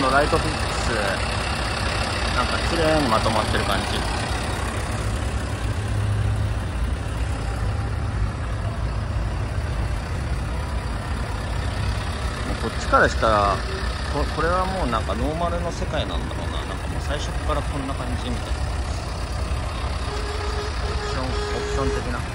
のライトフィックス。なんか綺麗にまとまってる感じ。こっちからしたらここれはもうなんかノーマルの世界なんだろうな。なんかもう最初からこんな感じみたいな。オプションオプション的な。